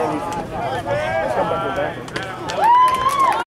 Let's come back with that.